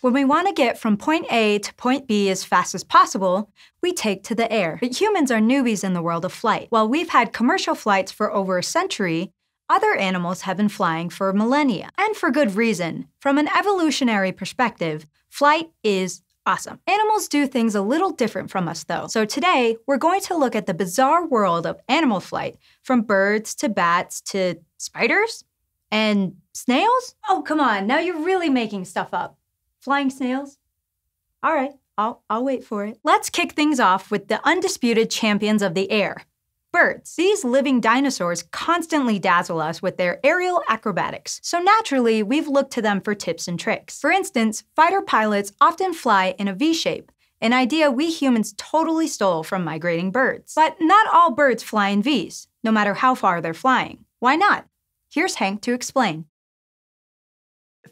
When we want to get from point A to point B as fast as possible, we take to the air. But humans are newbies in the world of flight. While we've had commercial flights for over a century, other animals have been flying for millennia. And for good reason. From an evolutionary perspective, flight is awesome. Animals do things a little different from us, though. So today, we're going to look at the bizarre world of animal flight, from birds to bats to spiders and snails? Oh, come on, now you're really making stuff up. Flying snails? All right, I'll, I'll wait for it. Let's kick things off with the undisputed champions of the air. Birds. These living dinosaurs constantly dazzle us with their aerial acrobatics, so naturally, we've looked to them for tips and tricks. For instance, fighter pilots often fly in a V shape, an idea we humans totally stole from migrating birds. But not all birds fly in Vs, no matter how far they're flying. Why not? Here's Hank to explain.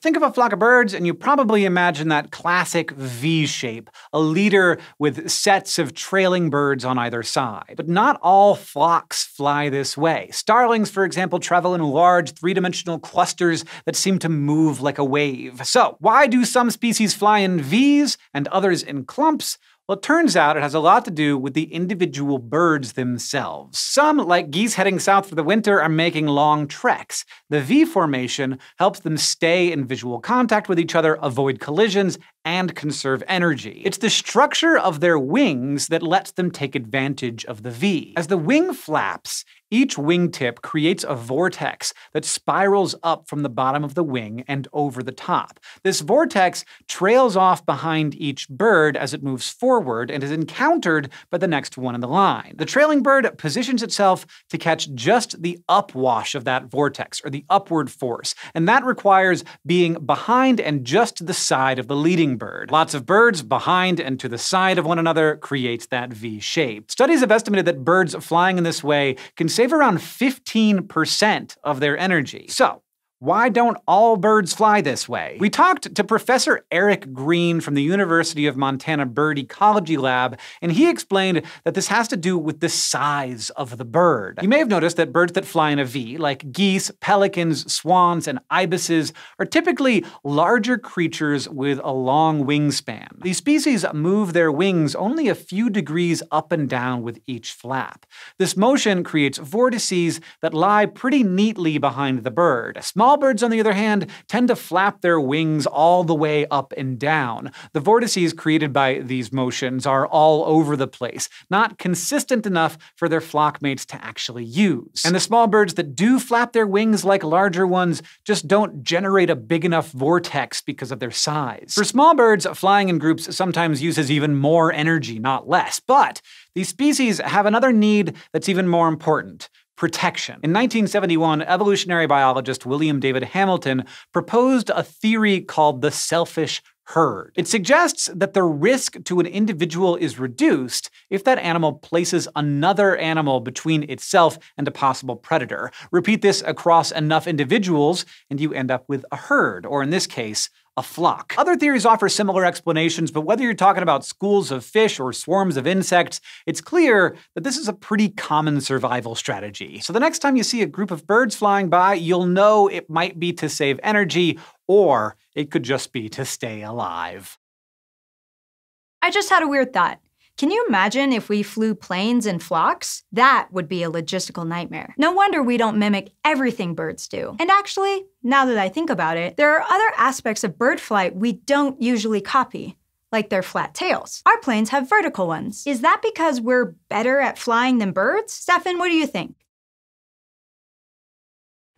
Think of a flock of birds, and you probably imagine that classic V shape, a leader with sets of trailing birds on either side. But not all flocks fly this way. Starlings, for example, travel in large three dimensional clusters that seem to move like a wave. So, why do some species fly in Vs and others in clumps? Well, it turns out it has a lot to do with the individual birds themselves. Some, like geese heading south for the winter, are making long treks. The V formation helps them stay in visual contact with each other, avoid collisions, and conserve energy. It's the structure of their wings that lets them take advantage of the V. As the wing flaps, each wingtip creates a vortex that spirals up from the bottom of the wing and over the top. This vortex trails off behind each bird as it moves forward and is encountered by the next one in the line. The trailing bird positions itself to catch just the upwash of that vortex, or the upward force, and that requires being behind and just to the side of the leading bird. Lots of birds behind and to the side of one another creates that V shape. Studies have estimated that birds flying in this way can save around 15% of their energy. So, why don't all birds fly this way? We talked to Professor Eric Green from the University of Montana Bird Ecology Lab, and he explained that this has to do with the size of the bird. You may have noticed that birds that fly in a V, like geese, pelicans, swans, and ibises, are typically larger creatures with a long wingspan. These species move their wings only a few degrees up and down with each flap. This motion creates vortices that lie pretty neatly behind the bird. A Small Small birds, on the other hand, tend to flap their wings all the way up and down. The vortices created by these motions are all over the place, not consistent enough for their flock mates to actually use. And the small birds that do flap their wings like larger ones just don't generate a big enough vortex because of their size. For small birds, flying in groups sometimes uses even more energy, not less. But these species have another need that's even more important protection. In 1971, evolutionary biologist William David Hamilton proposed a theory called the selfish herd. It suggests that the risk to an individual is reduced if that animal places another animal between itself and a possible predator. Repeat this across enough individuals, and you end up with a herd, or in this case, a flock. Other theories offer similar explanations, but whether you're talking about schools of fish or swarms of insects, it's clear that this is a pretty common survival strategy. So the next time you see a group of birds flying by, you'll know it might be to save energy, or it could just be to stay alive. I just had a weird thought. Can you imagine if we flew planes in flocks? That would be a logistical nightmare. No wonder we don't mimic everything birds do. And actually, now that I think about it, there are other aspects of bird flight we don't usually copy like their flat tails. Our planes have vertical ones. Is that because we're better at flying than birds? Stefan, what do you think?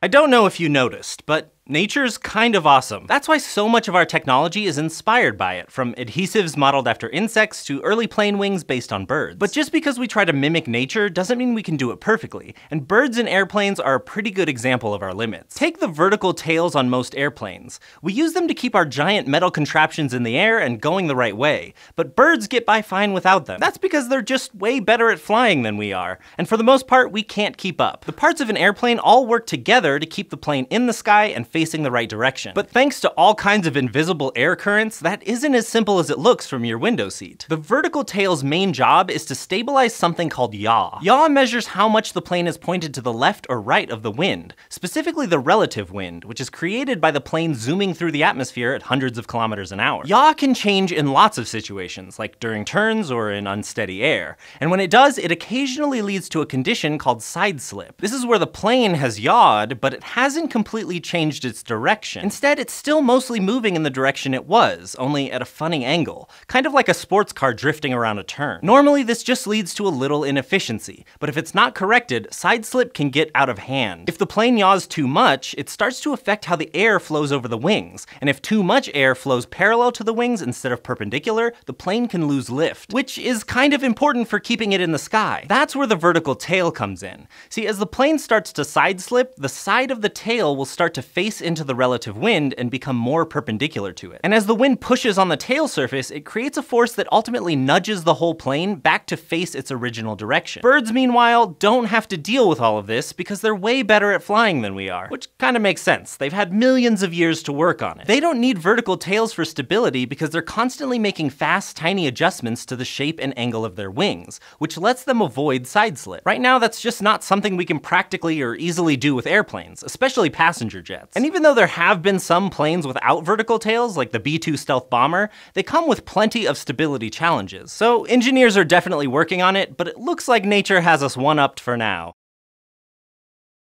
I don't know if you noticed, but Nature's kind of awesome. That's why so much of our technology is inspired by it, from adhesives modeled after insects to early plane wings based on birds. But just because we try to mimic nature doesn't mean we can do it perfectly, and birds and airplanes are a pretty good example of our limits. Take the vertical tails on most airplanes. We use them to keep our giant metal contraptions in the air and going the right way, but birds get by fine without them. That's because they're just way better at flying than we are, and for the most part, we can't keep up. The parts of an airplane all work together to keep the plane in the sky and facing the right direction. But thanks to all kinds of invisible air currents, that isn't as simple as it looks from your window seat. The vertical tail's main job is to stabilize something called yaw. Yaw measures how much the plane is pointed to the left or right of the wind, specifically the relative wind, which is created by the plane zooming through the atmosphere at hundreds of kilometers an hour. Yaw can change in lots of situations, like during turns or in unsteady air. And when it does, it occasionally leads to a condition called side slip. This is where the plane has yawed, but it hasn't completely changed its direction. Instead, it's still mostly moving in the direction it was, only at a funny angle, kind of like a sports car drifting around a turn. Normally, this just leads to a little inefficiency, but if it's not corrected, side slip can get out of hand. If the plane yaws too much, it starts to affect how the air flows over the wings, and if too much air flows parallel to the wings instead of perpendicular, the plane can lose lift, which is kind of important for keeping it in the sky. That's where the vertical tail comes in. See, as the plane starts to side slip, the side of the tail will start to face into the relative wind and become more perpendicular to it. And as the wind pushes on the tail surface, it creates a force that ultimately nudges the whole plane back to face its original direction. Birds, meanwhile, don't have to deal with all of this because they're way better at flying than we are, which kind of makes sense. They've had millions of years to work on it. They don't need vertical tails for stability because they're constantly making fast, tiny adjustments to the shape and angle of their wings, which lets them avoid side slip. Right now, that's just not something we can practically or easily do with airplanes, especially passenger jets. And even though there have been some planes without vertical tails, like the B-2 stealth bomber, they come with plenty of stability challenges. So engineers are definitely working on it, but it looks like nature has us one-upped for now.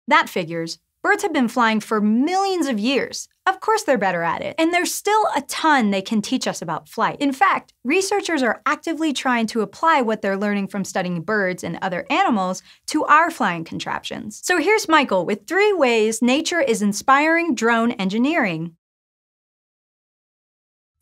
That figures. Birds have been flying for millions of years. Of course, they're better at it. And there's still a ton they can teach us about flight. In fact, researchers are actively trying to apply what they're learning from studying birds and other animals to our flying contraptions. So here's Michael with three ways nature is inspiring drone engineering.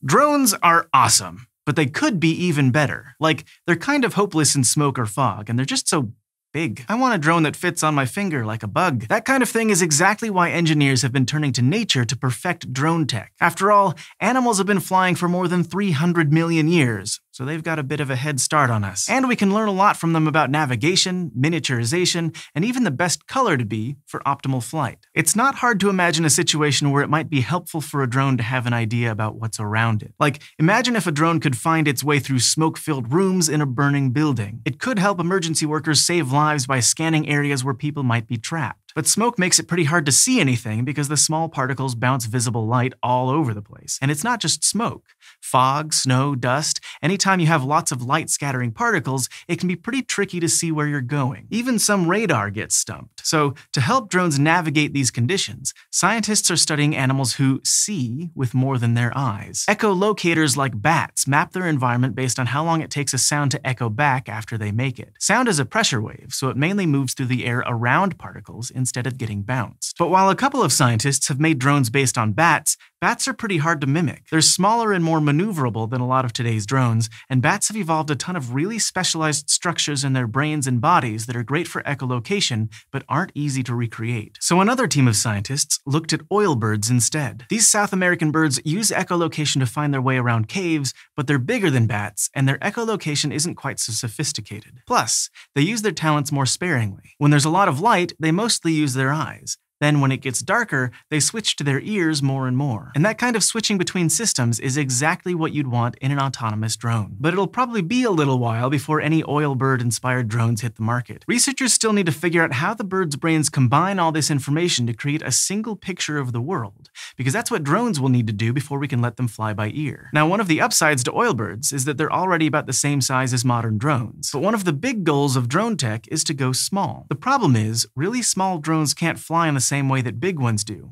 Drones are awesome, but they could be even better. Like, they're kind of hopeless in smoke or fog, and they're just so big. I want a drone that fits on my finger like a bug. That kind of thing is exactly why engineers have been turning to nature to perfect drone tech. After all, animals have been flying for more than 300 million years, so they've got a bit of a head start on us. And we can learn a lot from them about navigation, miniaturization, and even the best color to be for optimal flight. It's not hard to imagine a situation where it might be helpful for a drone to have an idea about what's around it. Like, imagine if a drone could find its way through smoke filled rooms in a burning building. It could help emergency workers save lives by scanning areas where people might be trapped. But smoke makes it pretty hard to see anything because the small particles bounce visible light all over the place. And it's not just smoke. Fog, snow, dust, anytime you have lots of light scattering particles, it can be pretty tricky to see where you're going. Even some radar gets stumped. So, to help drones navigate these conditions, scientists are studying animals who see with more than their eyes. Echolocators like bats map their environment based on how long it takes a sound to echo back after they make it. Sound is a pressure wave, so it mainly moves through the air around particles instead of getting bounced. But while a couple of scientists have made drones based on bats, bats are pretty hard to mimic. They're smaller and more maneuverable than a lot of today's drones, and bats have evolved a ton of really specialized structures in their brains and bodies that are great for echolocation but aren't easy to recreate. So another team of scientists looked at oil birds instead. These South American birds use echolocation to find their way around caves, but they're bigger than bats, and their echolocation isn't quite so sophisticated. Plus, they use their talents more sparingly. When there's a lot of light, they mostly use their eyes. Then, when it gets darker, they switch to their ears more and more. And that kind of switching between systems is exactly what you'd want in an autonomous drone. But it'll probably be a little while before any oil bird inspired drones hit the market. Researchers still need to figure out how the birds' brains combine all this information to create a single picture of the world, because that's what drones will need to do before we can let them fly by ear. Now, one of the upsides to oil birds is that they're already about the same size as modern drones. But one of the big goals of drone tech is to go small. The problem is, really small drones can't fly in the same way that big ones do.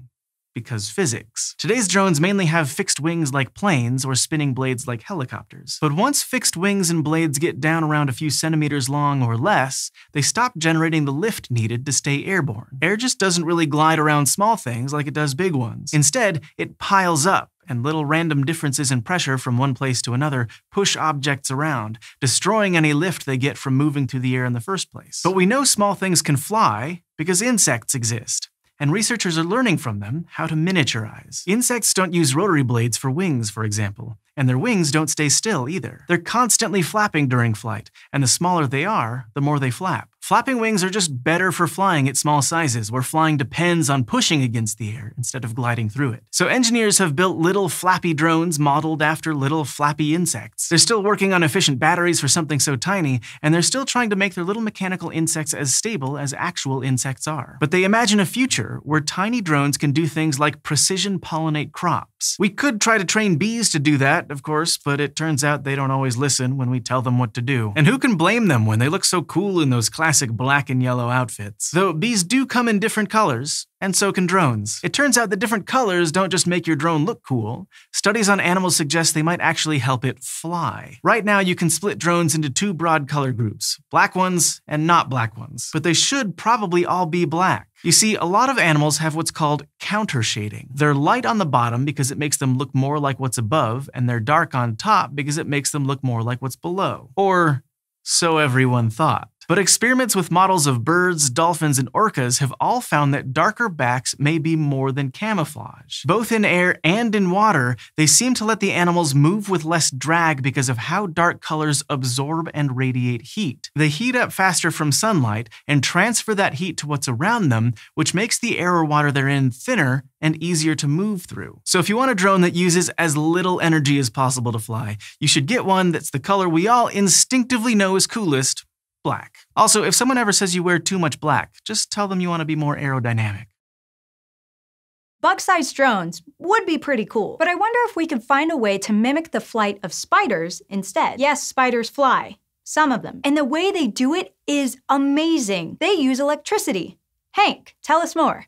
Because physics. Today's drones mainly have fixed wings like planes or spinning blades like helicopters. But once fixed wings and blades get down around a few centimeters long or less, they stop generating the lift needed to stay airborne. Air just doesn't really glide around small things like it does big ones. Instead, it piles up and little random differences in pressure from one place to another push objects around, destroying any lift they get from moving through the air in the first place. But we know small things can fly because insects exist and researchers are learning from them how to miniaturize. Insects don't use rotary blades for wings, for example. And their wings don't stay still either. They're constantly flapping during flight, and the smaller they are, the more they flap. Flapping wings are just better for flying at small sizes, where flying depends on pushing against the air instead of gliding through it. So engineers have built little flappy drones modeled after little flappy insects. They're still working on efficient batteries for something so tiny, and they're still trying to make their little mechanical insects as stable as actual insects are. But they imagine a future where tiny drones can do things like precision pollinate crops. We could try to train bees to do that, of course, but it turns out they don't always listen when we tell them what to do. And who can blame them when they look so cool in those classic classic black and yellow outfits. Though bees do come in different colors, and so can drones. It turns out that different colors don't just make your drone look cool. Studies on animals suggest they might actually help it fly. Right now, you can split drones into two broad color groups black ones and not black ones, but they should probably all be black. You see, a lot of animals have what's called counter shading. They're light on the bottom because it makes them look more like what's above, and they're dark on top because it makes them look more like what's below. Or so everyone thought. But experiments with models of birds, dolphins, and orcas have all found that darker backs may be more than camouflage. Both in air and in water, they seem to let the animals move with less drag because of how dark colors absorb and radiate heat. They heat up faster from sunlight and transfer that heat to what's around them, which makes the air or water they're in thinner and easier to move through. So if you want a drone that uses as little energy as possible to fly, you should get one that's the color we all instinctively know is coolest black. Also, if someone ever says you wear too much black, just tell them you want to be more aerodynamic. Bug-sized drones would be pretty cool, but I wonder if we could find a way to mimic the flight of spiders instead. Yes, spiders fly. Some of them. And the way they do it is amazing. They use electricity. Hank, tell us more.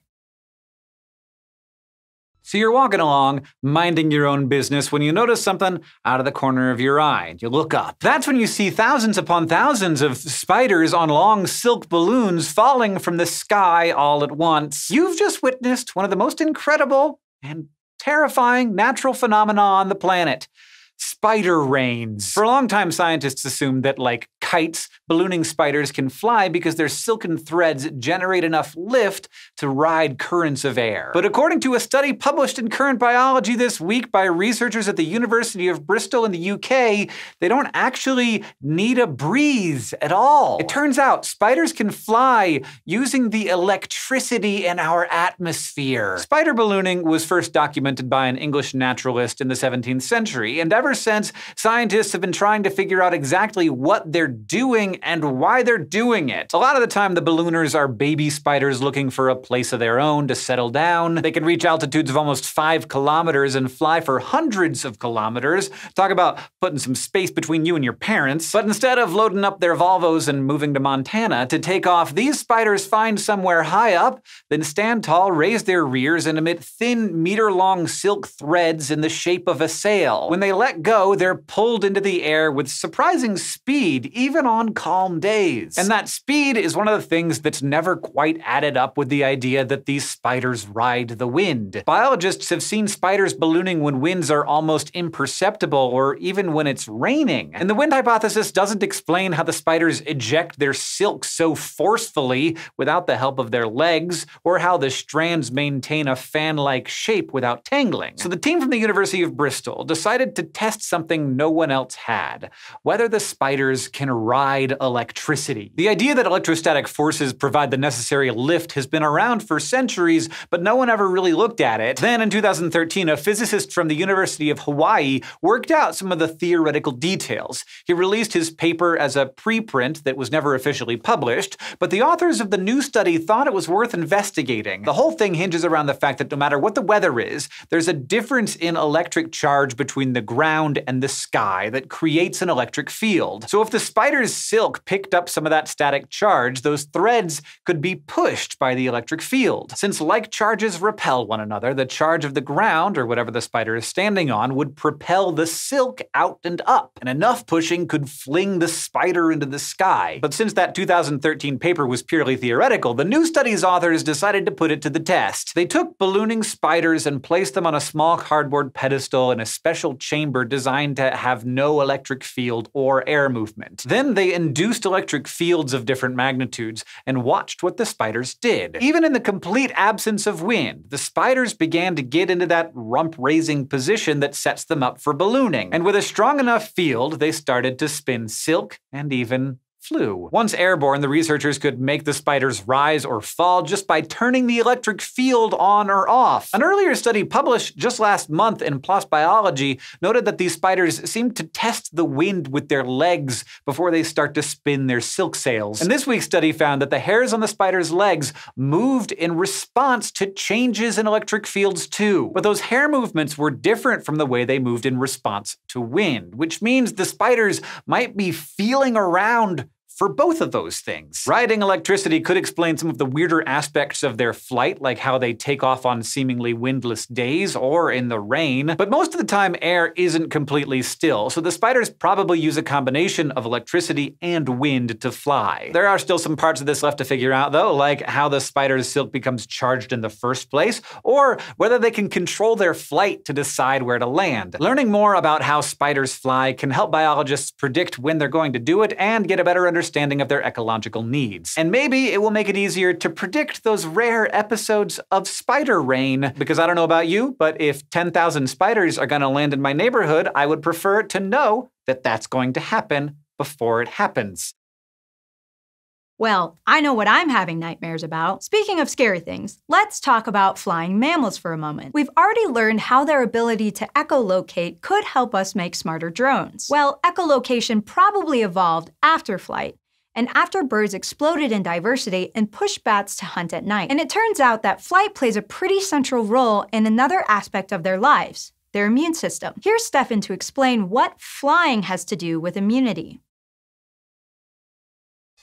So you're walking along, minding your own business, when you notice something out of the corner of your eye. You look up. That's when you see thousands upon thousands of spiders on long silk balloons falling from the sky all at once. You've just witnessed one of the most incredible and terrifying natural phenomena on the planet spider rains. For a long time, scientists assumed that, like kites, ballooning spiders can fly because their silken threads generate enough lift to ride currents of air. But according to a study published in Current Biology this week by researchers at the University of Bristol in the UK, they don't actually need a breeze at all. It turns out spiders can fly using the electricity in our atmosphere. Spider ballooning was first documented by an English naturalist in the 17th century, and ever since, scientists have been trying to figure out exactly what they're doing and why they're doing it. A lot of the time, the ballooners are baby spiders looking for a place of their own to settle down. They can reach altitudes of almost five kilometers and fly for hundreds of kilometers. Talk about putting some space between you and your parents. But instead of loading up their Volvos and moving to Montana to take off, these spiders find somewhere high up, then stand tall, raise their rears, and emit thin, meter long silk threads in the shape of a sail. When they let go, they're pulled into the air with surprising speed, even on calm days. And that speed is one of the things that's never quite added up with the idea that these spiders ride the wind. Biologists have seen spiders ballooning when winds are almost imperceptible or even when it's raining. And the wind hypothesis doesn't explain how the spiders eject their silk so forcefully without the help of their legs, or how the strands maintain a fan like shape without tangling. So the team from the University of Bristol decided to test something no one else had whether the spiders can ride electricity. The idea that electrostatic forces provide the necessary lift has been around for centuries, but no one ever really looked at it. Then in 2013, a physicist from the University of Hawaii worked out some of the theoretical details. He released his paper as a preprint that was never officially published, but the authors of the new study thought it was worth investigating. The whole thing hinges around the fact that no matter what the weather is, there's a difference in electric charge between the ground and the sky that creates an electric field. So if the spider's silk picked up some of that static charge, those threads could be pushed by the electric field. Since like charges repel one another, the charge of the ground, or whatever the spider is standing on, would propel the silk out and up, and enough pushing could fling the spider into the sky. But since that 2013 paper was purely theoretical, the new study's authors decided to put it to the test. They took ballooning spiders and placed them on a small cardboard pedestal in a special chamber designed to have no electric field or air movement. Then they induced electric fields of different magnitudes and watched what the spiders did. Even in the complete absence of wind, the spiders began to get into that rump raising position that sets them up for ballooning. And with a strong enough field, they started to spin silk and even Once airborne, the researchers could make the spiders rise or fall just by turning the electric field on or off. An earlier study published just last month in PLOS Biology noted that these spiders seem to test the wind with their legs before they start to spin their silk sails. And this week's study found that the hairs on the spider's legs moved in response to changes in electric fields too. But those hair movements were different from the way they moved in response to wind, which means the spiders might be feeling around for both of those things. Riding electricity could explain some of the weirder aspects of their flight, like how they take off on seemingly windless days or in the rain, but most of the time air isn't completely still, so the spiders probably use a combination of electricity and wind to fly. There are still some parts of this left to figure out though, like how the spider's silk becomes charged in the first place, or whether they can control their flight to decide where to land. Learning more about how spiders fly can help biologists predict when they're going to do it and get a better understanding understanding of their ecological needs. And maybe it will make it easier to predict those rare episodes of spider rain, because I don't know about you, but if 10,000 spiders are going to land in my neighborhood, I would prefer to know that that's going to happen before it happens. Well, I know what I'm having nightmares about. Speaking of scary things, let's talk about flying mammals for a moment. We've already learned how their ability to echolocate could help us make smarter drones. Well, echolocation probably evolved after flight, and after birds exploded in diversity and pushed bats to hunt at night. And it turns out that flight plays a pretty central role in another aspect of their lives their immune system. Here's Stefan to explain what flying has to do with immunity.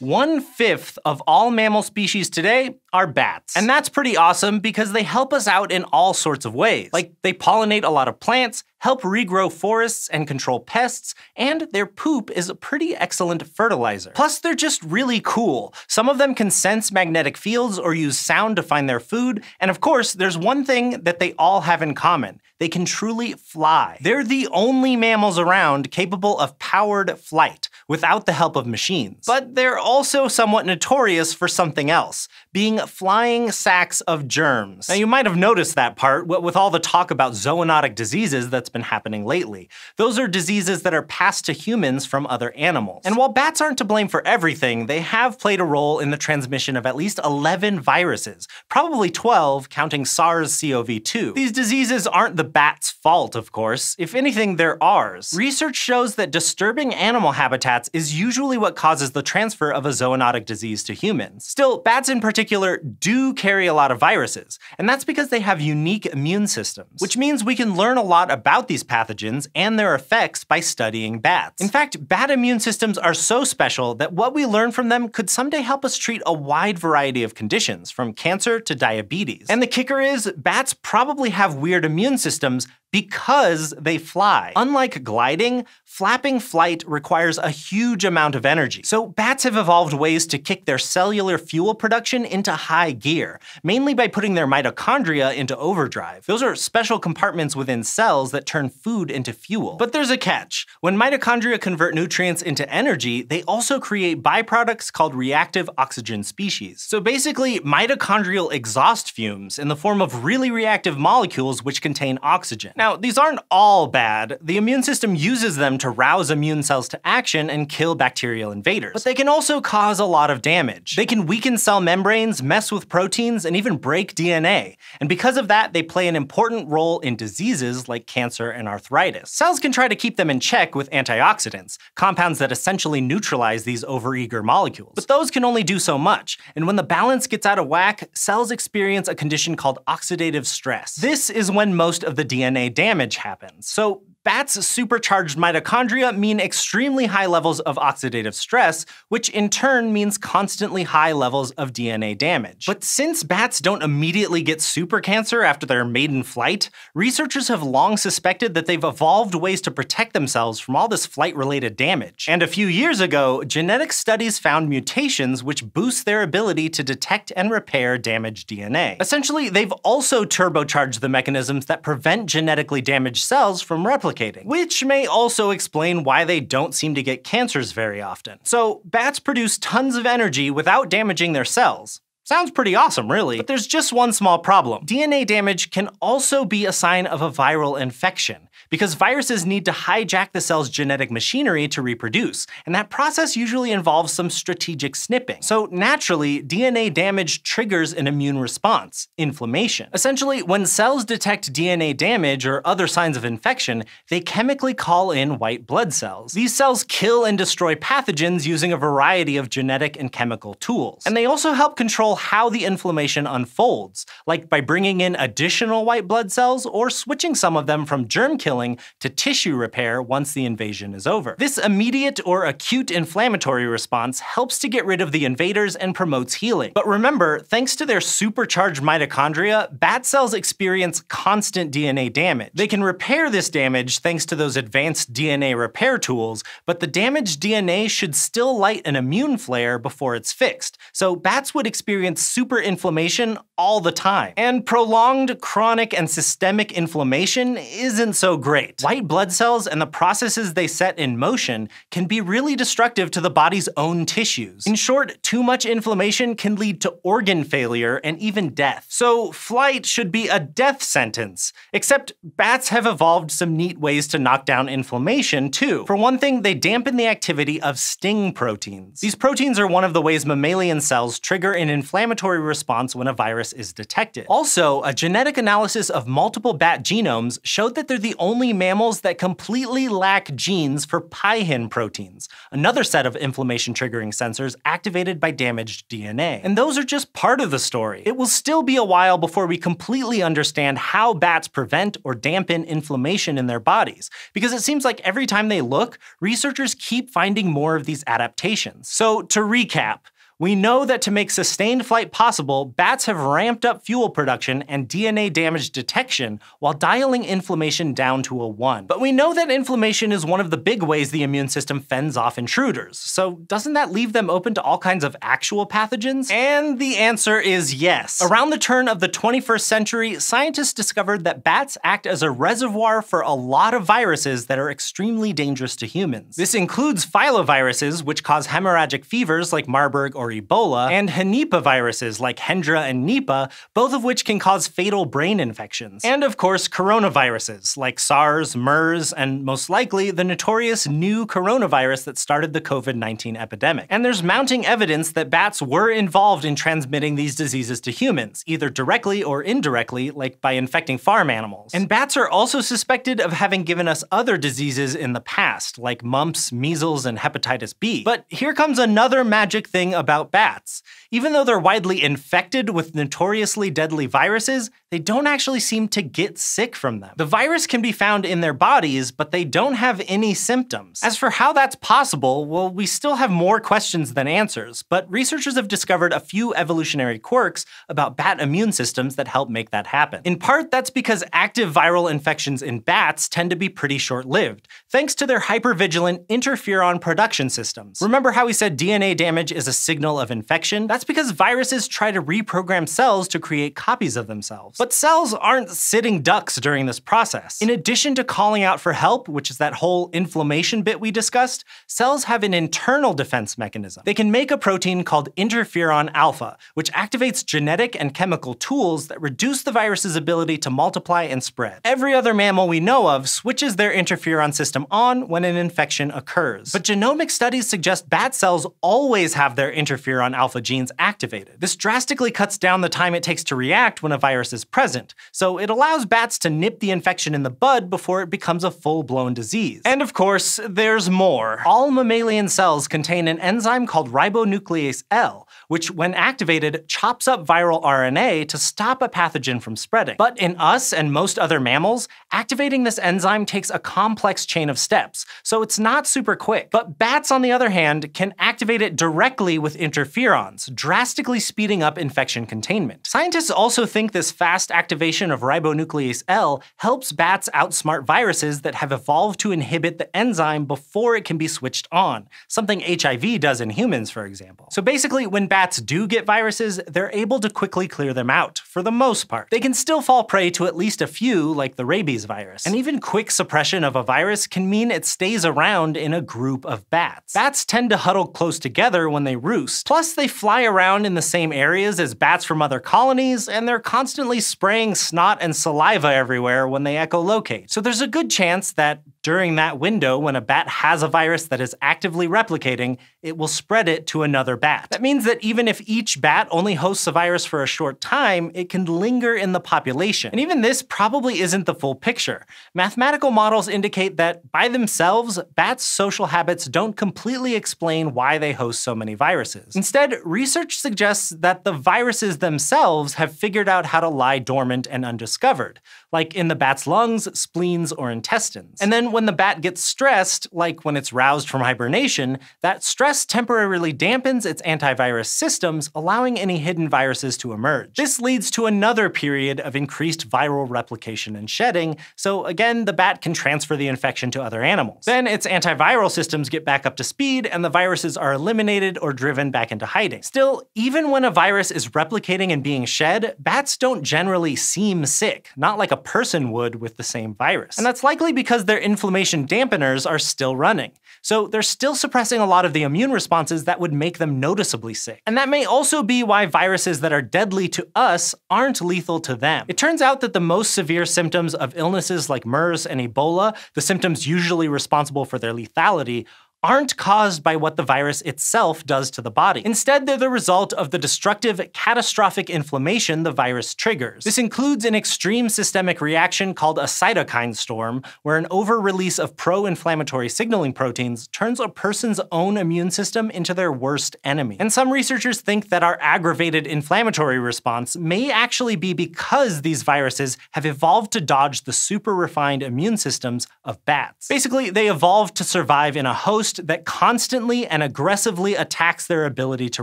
One fifth of all mammal species today are bats. And that's pretty awesome because they help us out in all sorts of ways. Like they pollinate a lot of plants, help regrow forests and control pests, and their poop is a pretty excellent fertilizer. Plus, they're just really cool. Some of them can sense magnetic fields or use sound to find their food. And of course, there's one thing that they all have in common they can truly fly. They're the only mammals around capable of powered flight without the help of machines. But they're also somewhat notorious for something else being flying sacks of germs. Now, you might have noticed that part with all the talk about zoonotic diseases that's been happening lately. Those are diseases that are passed to humans from other animals. And while bats aren't to blame for everything, they have played a role in the transmission of at least 11 viruses, probably 12 counting SARS CoV 2. These diseases aren't the bats' fault, of course. If anything, they're ours. Research shows that disturbing animal habitats is usually what causes the transfer of a zoonotic disease to humans. Still, bats in particular do carry a lot of viruses, and that's because they have unique immune systems, which means we can learn a lot about these pathogens and their effects by studying bats. In fact, bat immune systems are so special that what we learn from them could someday help us treat a wide variety of conditions, from cancer to diabetes. And the kicker is, bats probably have weird immune systems because they fly. Unlike gliding, flapping flight requires a huge amount of energy. So bats have evolved ways to kick their cellular fuel production into high gear, mainly by putting their mitochondria into overdrive. Those are special compartments within cells that turn food into fuel. But there's a catch. When mitochondria convert nutrients into energy, they also create byproducts called reactive oxygen species. So basically, mitochondrial exhaust fumes in the form of really reactive molecules which contain oxygen. Now, these aren't all bad. The immune system uses them to rouse immune cells to action and kill bacterial invaders. But they can also cause a lot of damage. They can weaken cell membranes, mess with proteins, and even break DNA. And because of that, they play an important role in diseases like cancer and arthritis. Cells can try to keep them in check with antioxidants, compounds that essentially neutralize these overeager molecules. But those can only do so much, and when the balance gets out of whack, cells experience a condition called oxidative stress. This is when most of the DNA damage happens. So Bats' supercharged mitochondria mean extremely high levels of oxidative stress, which in turn means constantly high levels of DNA damage. But since bats don't immediately get super cancer after their maiden flight, researchers have long suspected that they've evolved ways to protect themselves from all this flight-related damage. And a few years ago, genetic studies found mutations which boost their ability to detect and repair damaged DNA. Essentially, they've also turbocharged the mechanisms that prevent genetically damaged cells from replicating replicating, which may also explain why they don't seem to get cancers very often. So, bats produce tons of energy without damaging their cells. Sounds pretty awesome, really. But there's just one small problem. DNA damage can also be a sign of a viral infection because viruses need to hijack the cell's genetic machinery to reproduce, and that process usually involves some strategic snipping. So naturally, DNA damage triggers an immune response, inflammation. Essentially, when cells detect DNA damage or other signs of infection, they chemically call in white blood cells. These cells kill and destroy pathogens using a variety of genetic and chemical tools. And they also help control how the inflammation unfolds, like by bringing in additional white blood cells or switching some of them from germ killing to tissue repair once the invasion is over. This immediate or acute inflammatory response helps to get rid of the invaders and promotes healing. But remember, thanks to their supercharged mitochondria, bat cells experience constant DNA damage. They can repair this damage thanks to those advanced DNA repair tools, but the damaged DNA should still light an immune flare before it's fixed. So bats would experience super inflammation all the time. And prolonged, chronic, and systemic inflammation isn't so great. White blood cells and the processes they set in motion can be really destructive to the body's own tissues. In short, too much inflammation can lead to organ failure and even death. So flight should be a death sentence. Except bats have evolved some neat ways to knock down inflammation too. For one thing, they dampen the activity of STING proteins. These proteins are one of the ways mammalian cells trigger an inflammatory response when a virus is detected. Also, a genetic analysis of multiple bat genomes showed that they're the only mammals that completely lack genes for PYHIN proteins, another set of inflammation triggering sensors activated by damaged DNA. And those are just part of the story. It will still be a while before we completely understand how bats prevent or dampen inflammation in their bodies, because it seems like every time they look, researchers keep finding more of these adaptations. So to recap, we know that to make sustained flight possible, bats have ramped up fuel production and DNA damage detection while dialing inflammation down to a 1. But we know that inflammation is one of the big ways the immune system fends off intruders, so doesn't that leave them open to all kinds of actual pathogens? And the answer is yes. Around the turn of the 21st century, scientists discovered that bats act as a reservoir for a lot of viruses that are extremely dangerous to humans. This includes filoviruses, which cause hemorrhagic fevers like Marburg or Ebola, and Henipa viruses like Hendra and Nipah, both of which can cause fatal brain infections. And of course, coronaviruses like SARS, MERS, and most likely the notorious new coronavirus that started the COVID 19 epidemic. And there's mounting evidence that bats were involved in transmitting these diseases to humans, either directly or indirectly, like by infecting farm animals. And bats are also suspected of having given us other diseases in the past, like mumps, measles, and hepatitis B. But here comes another magic thing about about bats. Even though they're widely infected with notoriously deadly viruses, they don't actually seem to get sick from them. The virus can be found in their bodies, but they don't have any symptoms. As for how that's possible, well, we still have more questions than answers, but researchers have discovered a few evolutionary quirks about bat immune systems that help make that happen. In part, that's because active viral infections in bats tend to be pretty short-lived, thanks to their hypervigilant interferon production systems. Remember how we said DNA damage is a signal signal of infection, that's because viruses try to reprogram cells to create copies of themselves. But cells aren't sitting ducks during this process. In addition to calling out for help, which is that whole inflammation bit we discussed, cells have an internal defense mechanism. They can make a protein called interferon alpha, which activates genetic and chemical tools that reduce the virus's ability to multiply and spread. Every other mammal we know of switches their interferon system on when an infection occurs. But genomic studies suggest bat cells always have their interferon interferon alpha genes activated. This drastically cuts down the time it takes to react when a virus is present, so it allows bats to nip the infection in the bud before it becomes a full-blown disease. And of course, there's more. All mammalian cells contain an enzyme called ribonuclease L, which when activated chops up viral RNA to stop a pathogen from spreading. But in us and most other mammals, activating this enzyme takes a complex chain of steps, so it's not super quick. But bats, on the other hand, can activate it directly with interferons, drastically speeding up infection containment. Scientists also think this fast activation of ribonuclease L helps bats outsmart viruses that have evolved to inhibit the enzyme before it can be switched on, something HIV does in humans, for example. So basically, when bats do get viruses, they're able to quickly clear them out, for the most part. They can still fall prey to at least a few, like the rabies virus. And even quick suppression of a virus can mean it stays around in a group of bats. Bats tend to huddle close together when they roost. Plus, they fly around in the same areas as bats from other colonies, and they're constantly spraying snot and saliva everywhere when they echolocate. So there's a good chance that during that window, when a bat has a virus that is actively replicating, it will spread it to another bat. That means that even if each bat only hosts a virus for a short time, it can linger in the population. And even this probably isn't the full picture. Mathematical models indicate that by themselves, bats' social habits don't completely explain why they host so many viruses. Instead, research suggests that the viruses themselves have figured out how to lie dormant and undiscovered, like in the bat's lungs, spleens, or intestines. And then when the bat gets stressed, like when it's roused from hibernation, that stress temporarily dampens its antivirus systems, allowing any hidden viruses to emerge. This leads to another period of increased viral replication and shedding, so again, the bat can transfer the infection to other animals. Then its antiviral systems get back up to speed, and the viruses are eliminated or driven back into hiding. Still, even when a virus is replicating and being shed, bats don't generally seem sick, not like a person would with the same virus. And that's likely because their inflammation dampeners are still running. So they're still suppressing a lot of the immune responses that would make them noticeably sick. And that may also be why viruses that are deadly to us aren't lethal to them. It turns out that the most severe symptoms of illnesses like MERS and Ebola, the symptoms usually responsible for their lethality, aren't caused by what the virus itself does to the body. Instead, they're the result of the destructive, catastrophic inflammation the virus triggers. This includes an extreme systemic reaction called a cytokine storm, where an over-release of pro-inflammatory signaling proteins turns a person's own immune system into their worst enemy. And some researchers think that our aggravated inflammatory response may actually be because these viruses have evolved to dodge the super refined immune systems of bats. Basically, they evolved to survive in a host host that constantly and aggressively attacks their ability to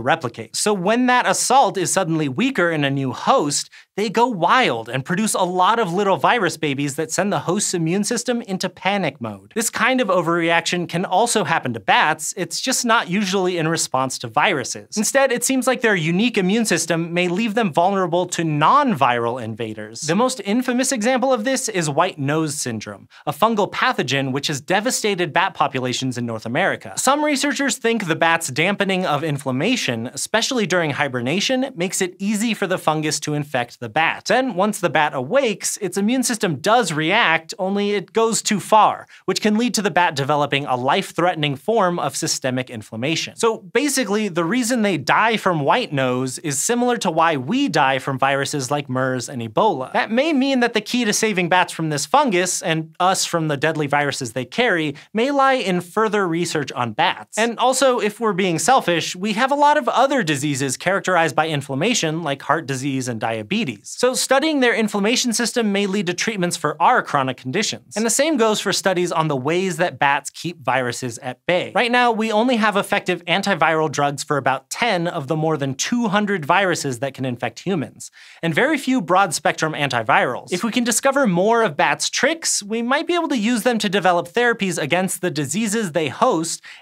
replicate. So when that assault is suddenly weaker in a new host, they go wild and produce a lot of little virus babies that send the host's immune system into panic mode. This kind of overreaction can also happen to bats, it's just not usually in response to viruses. Instead, it seems like their unique immune system may leave them vulnerable to non-viral invaders. The most infamous example of this is white nose syndrome, a fungal pathogen which has devastated bat populations in North America. Some researchers think the bat's dampening of inflammation, especially during hibernation, makes it easy for the fungus to infect the the bat. Then, once the bat awakes, its immune system does react, only it goes too far, which can lead to the bat developing a life-threatening form of systemic inflammation. So basically, the reason they die from white nose is similar to why we die from viruses like MERS and Ebola. That may mean that the key to saving bats from this fungus, and us from the deadly viruses they carry, may lie in further research on bats. And also, if we're being selfish, we have a lot of other diseases characterized by inflammation, like heart disease and diabetes. So studying their inflammation system may lead to treatments for our chronic conditions. And the same goes for studies on the ways that bats keep viruses at bay. Right now, we only have effective antiviral drugs for about 10 of the more than 200 viruses that can infect humans, and very few broad-spectrum antivirals. If we can discover more of bats' tricks, we might be able to use them to develop therapies against the diseases they host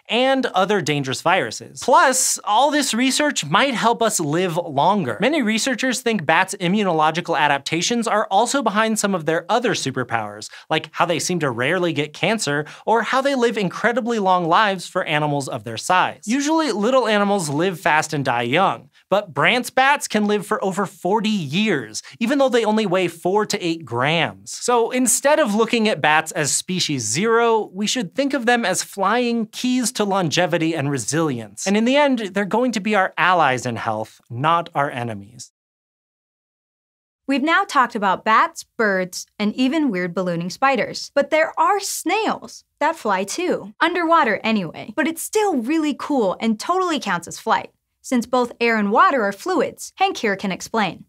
and other dangerous viruses. Plus, all this research might help us live longer. Many researchers think bats' immunological adaptations are also behind some of their other superpowers, like how they seem to rarely get cancer, or how they live incredibly long lives for animals of their size. Usually, little animals live fast and die young, but Brandt's bats can live for over 40 years, even though they only weigh 4 to 8 grams. So instead of looking at bats as species zero, we should think of them as flying keys to longevity and resilience. And in the end, they're going to be our allies in health, not our enemies. We've now talked about bats, birds, and even weird ballooning spiders. But there are snails that fly too. Underwater anyway. But it's still really cool and totally counts as flight, since both air and water are fluids. Hank here can explain.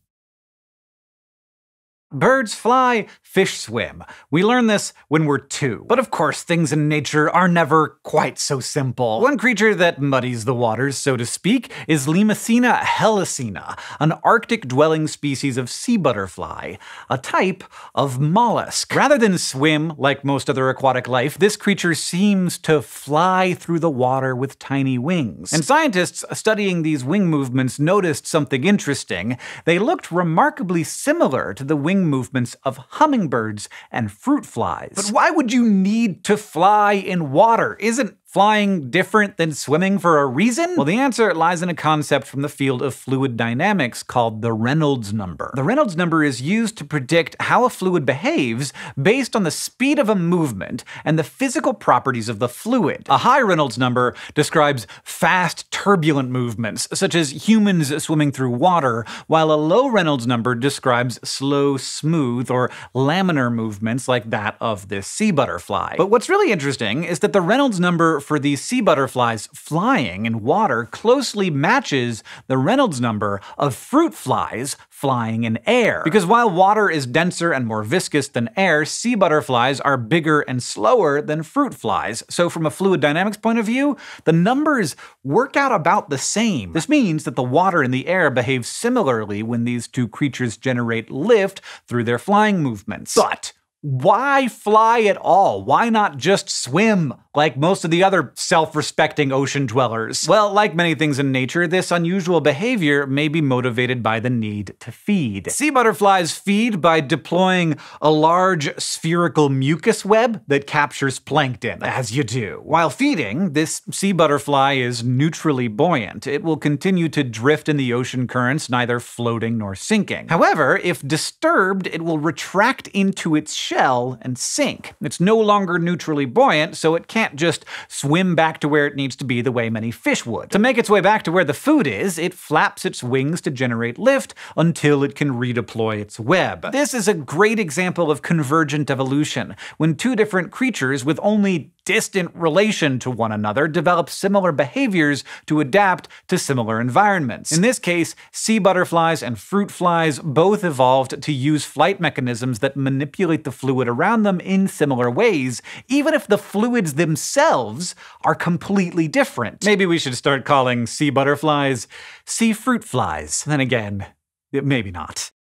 Birds fly, fish swim. We learn this when we're two. But of course, things in nature are never quite so simple. One creature that muddies the waters, so to speak, is Limacina helicina, an Arctic dwelling species of sea butterfly, a type of mollusk. Rather than swim like most other aquatic life, this creature seems to fly through the water with tiny wings. And scientists studying these wing movements noticed something interesting. They looked remarkably similar to the wing movements of hummingbirds and fruit flies. But why would you need to fly in water? Isn't flying different than swimming for a reason? Well, the answer lies in a concept from the field of fluid dynamics called the Reynolds number. The Reynolds number is used to predict how a fluid behaves based on the speed of a movement and the physical properties of the fluid. A high Reynolds number describes fast, turbulent movements, such as humans swimming through water, while a low Reynolds number describes slow, smooth, or laminar movements like that of this sea butterfly. But what's really interesting is that the Reynolds number for these sea butterflies flying in water closely matches the Reynolds number of fruit flies flying in air. Because while water is denser and more viscous than air, sea butterflies are bigger and slower than fruit flies. So from a fluid dynamics point of view, the numbers work out about the same. This means that the water in the air behaves similarly when these two creatures generate lift through their flying movements. But why fly at all? Why not just swim? like most of the other self respecting ocean dwellers. Well, like many things in nature, this unusual behavior may be motivated by the need to feed. Sea butterflies feed by deploying a large spherical mucus web that captures plankton, as you do. While feeding, this sea butterfly is neutrally buoyant. It will continue to drift in the ocean currents, neither floating nor sinking. However, if disturbed, it will retract into its shell and sink. It's no longer neutrally buoyant, so it can't just swim back to where it needs to be the way many fish would. To make its way back to where the food is, it flaps its wings to generate lift until it can redeploy its web. This is a great example of convergent evolution, when two different creatures with only distant relation to one another develop similar behaviors to adapt to similar environments. In this case, sea butterflies and fruit flies both evolved to use flight mechanisms that manipulate the fluid around them in similar ways, even if the fluids themselves are completely different. Maybe we should start calling sea butterflies sea fruit flies. Then again, maybe not.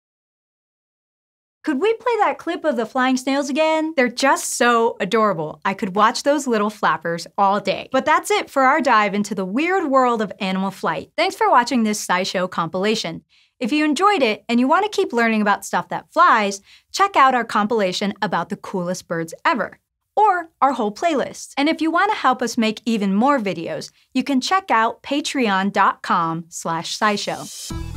Could we play that clip of the flying snails again? They're just so adorable. I could watch those little flappers all day. But that's it for our dive into the weird world of animal flight. Thanks for watching this SciShow compilation. If you enjoyed it and you want to keep learning about stuff that flies, check out our compilation about the coolest birds ever or our whole playlist. And if you want to help us make even more videos, you can check out patreon.com slash scishow.